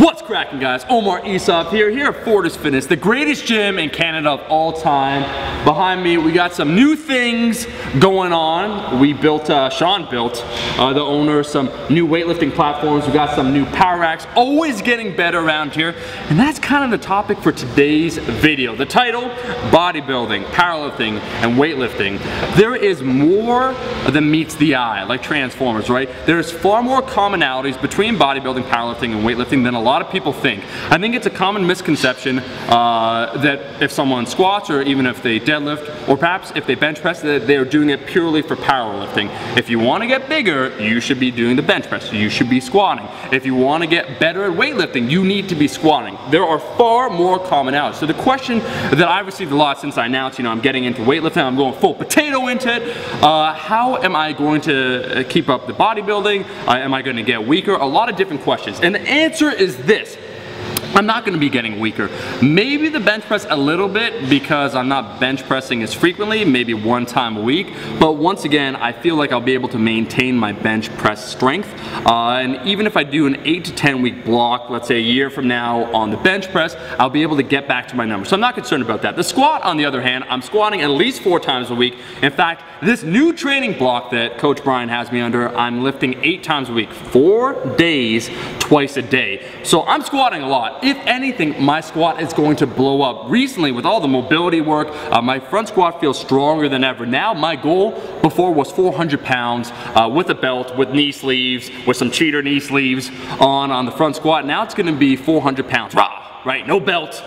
What's cracking guys? Omar Isuf here, here at Fortis Fitness, the greatest gym in Canada of all time. Behind me, we got some new things going on. We built, uh, Sean built, uh, the owner, some new weightlifting platforms. We got some new power racks, always getting better around here. And that's kind of the topic for today's video. The title, bodybuilding, powerlifting, and weightlifting. There is more than meets the eye, like Transformers, right? There's far more commonalities between bodybuilding, powerlifting, and weightlifting than a lot lot of people think. I think it's a common misconception uh, that if someone squats or even if they deadlift or perhaps if they bench press that they're doing it purely for powerlifting. If you want to get bigger, you should be doing the bench press. You should be squatting. If you want to get better at weightlifting, you need to be squatting. There are far more commonalities. So the question that I've received a lot since I announced, you know, I'm getting into weightlifting, I'm going full potato into it. Uh, how am I going to uh, keep up the bodybuilding? Uh, am I going to get weaker? A lot of different questions. And the answer is this. I'm not gonna be getting weaker. Maybe the bench press a little bit because I'm not bench pressing as frequently, maybe one time a week. But once again, I feel like I'll be able to maintain my bench press strength. Uh, and even if I do an eight to 10 week block, let's say a year from now on the bench press, I'll be able to get back to my numbers. So I'm not concerned about that. The squat, on the other hand, I'm squatting at least four times a week. In fact, this new training block that Coach Brian has me under, I'm lifting eight times a week, four days, twice a day. So I'm squatting a lot if anything, my squat is going to blow up. Recently, with all the mobility work, uh, my front squat feels stronger than ever. Now, my goal before was 400 pounds uh, with a belt, with knee sleeves, with some cheater knee sleeves on on the front squat. Now it's gonna be 400 pounds, raw, right? No belt,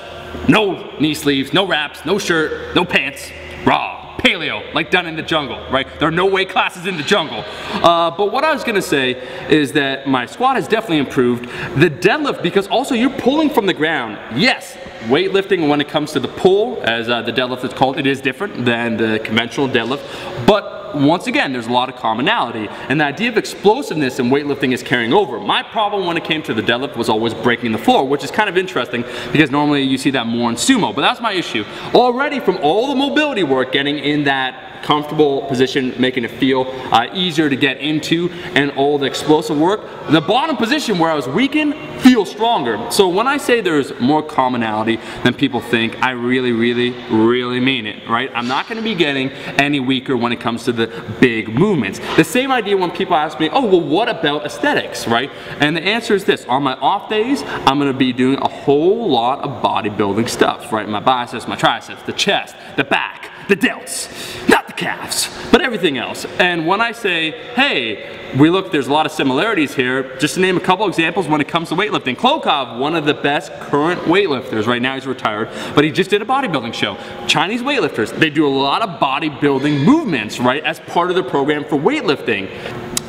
no knee sleeves, no wraps, no shirt, no pants, raw paleo, like done in the jungle, right? There are no weight classes in the jungle. Uh, but what I was gonna say is that my squat has definitely improved. The deadlift, because also you're pulling from the ground. Yes, weightlifting when it comes to the pull, as uh, the deadlift is called, it is different than the conventional deadlift. But once again, there's a lot of commonality. And the idea of explosiveness in weightlifting is carrying over. My problem when it came to the deadlift was always breaking the floor, which is kind of interesting because normally you see that more in sumo, but that's my issue. Already from all the mobility work, getting in that comfortable position, making it feel uh, easier to get into, and all the explosive work. The bottom position where I was weakened feels stronger. So when I say there's more commonality than people think, I really, really, really mean it, right? I'm not gonna be getting any weaker when it comes to the big movements. The same idea when people ask me, oh, well, what about aesthetics, right? And the answer is this, on my off days, I'm gonna be doing a whole lot of bodybuilding stuff, right? My biceps, my triceps, the chest, the back, the delts, not the calves, but everything else. And when I say, hey, we look, there's a lot of similarities here. Just to name a couple examples when it comes to weightlifting. Klokov, one of the best current weightlifters. Right now he's retired, but he just did a bodybuilding show. Chinese weightlifters, they do a lot of bodybuilding movements, right, as part of the program for weightlifting.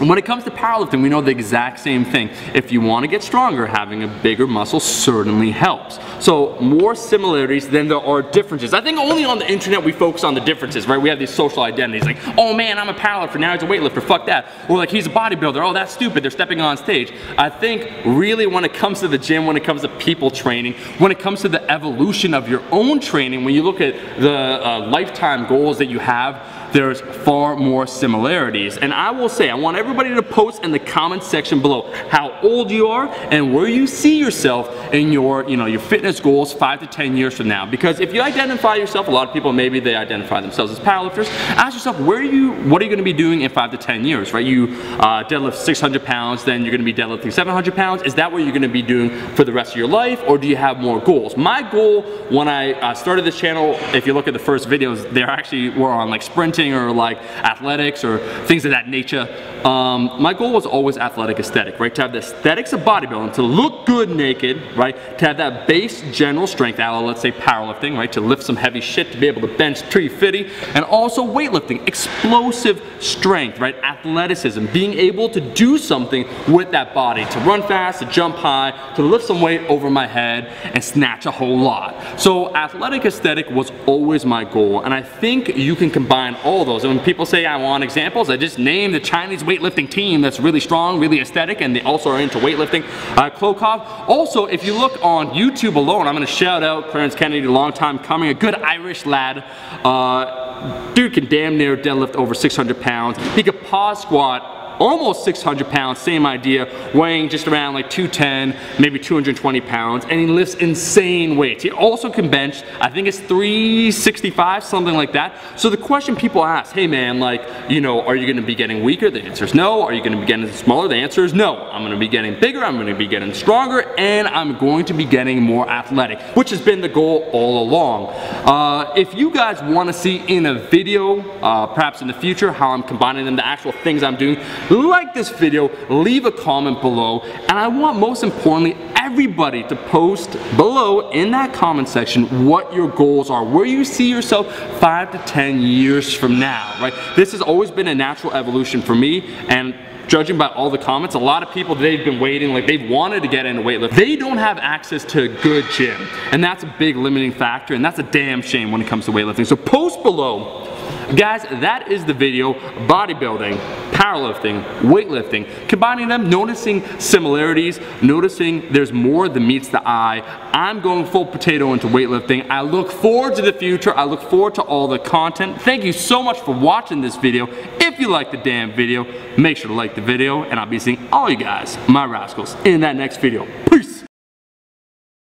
And when it comes to powerlifting, we know the exact same thing. If you want to get stronger, having a bigger muscle certainly helps. So more similarities than there are differences. I think only on the internet we focus on the differences, right? We have these social identities like, oh man, I'm a powerlifter, now he's a weightlifter, fuck that. Or like, he's a bodybuilder, oh that's stupid, they're stepping on stage. I think really when it comes to the gym, when it comes to people training, when it comes to the evolution of your own training, when you look at the uh, lifetime goals that you have, there's far more similarities. And I will say, I want everybody to post in the comment section below how old you are and where you see yourself in your, you know, your fitness goals five to 10 years from now. Because if you identify yourself, a lot of people, maybe they identify themselves as powerlifters, ask yourself, where are you, what are you gonna be doing in five to 10 years, right? You uh, deadlift 600 pounds, then you're gonna be deadlifting 700 pounds. Is that what you're gonna be doing for the rest of your life, or do you have more goals? My goal when I uh, started this channel, if you look at the first videos, they actually were on like sprinting or like athletics or things of that nature. Um, Um, my goal was always athletic aesthetic, right? To have the aesthetics of bodybuilding, to look good naked, right? To have that base general strength, let's say powerlifting, right? To lift some heavy shit, to be able to bench 350, and also weightlifting, explosive strength, right? Athleticism, being able to do something with that body, to run fast, to jump high, to lift some weight over my head, and snatch a whole lot. So athletic aesthetic was always my goal, and I think you can combine all those. And when people say I want examples, I just name the Chinese weightlifting team that's really strong, really aesthetic, and they also are into weightlifting. Uh, Klokov. Also, if you look on YouTube alone, I'm gonna shout out Clarence Kennedy, long time coming, a good Irish lad. Uh, dude can damn near deadlift over 600 pounds. He could pause squat almost 600 pounds, same idea, weighing just around like 210, maybe 220 pounds, and he lifts insane weights. He also can bench, I think it's 365, something like that. So the question people ask, hey man, like, you know, are you gonna be getting weaker? The answer is no. Are you gonna be getting smaller? The answer is no. I'm gonna be getting bigger, I'm gonna be getting stronger, and I'm going to be getting more athletic, which has been the goal all along. Uh, if you guys wanna see in a video, uh, perhaps in the future, how I'm combining them, the actual things I'm doing, like this video, leave a comment below, and I want most importantly, everybody to post below in that comment section what your goals are, where you see yourself five to 10 years from now, right? This has always been a natural evolution for me, and judging by all the comments, a lot of people, they've been waiting, like they've wanted to get into weightlifting. They don't have access to a good gym. And that's a big limiting factor, and that's a damn shame when it comes to weightlifting. So post below Guys, that is the video, bodybuilding, powerlifting, weightlifting, combining them, noticing similarities, noticing there's more than meets the eye. I'm going full potato into weightlifting. I look forward to the future. I look forward to all the content. Thank you so much for watching this video. If you like the damn video, make sure to like the video, and I'll be seeing all you guys, my rascals, in that next video. Peace!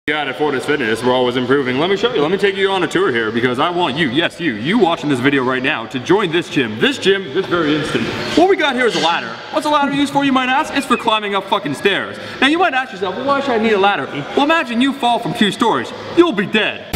got at Fortis Fitness, we're always improving. Let me show you, let me take you on a tour here because I want you, yes you, you watching this video right now to join this gym. This gym, this very instant. What we got here is a ladder. What's a ladder used for, you might ask? It's for climbing up fucking stairs. Now you might ask yourself, well, why should I need a ladder? Well imagine you fall from two stories. You'll be dead.